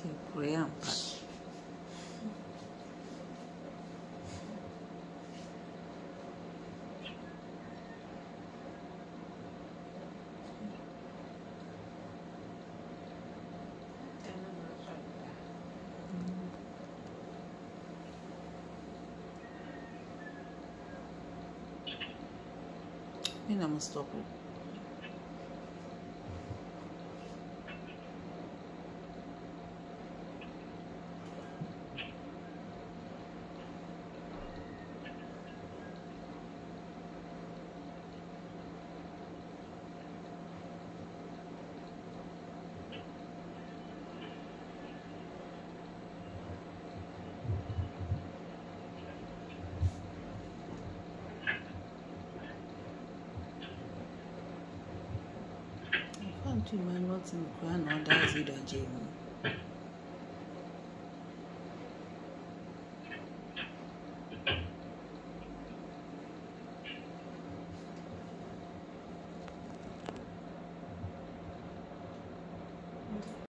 Tem problema, pai. Minä musta é opin. and two man, what's in Quran or does it a